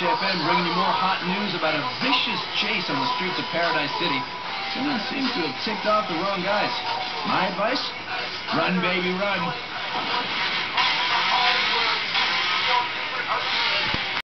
Ryan bringing you more hot news about a vicious chase on the streets of Paradise City. Someone seems to have ticked off the wrong guys. My advice? Run, baby, run.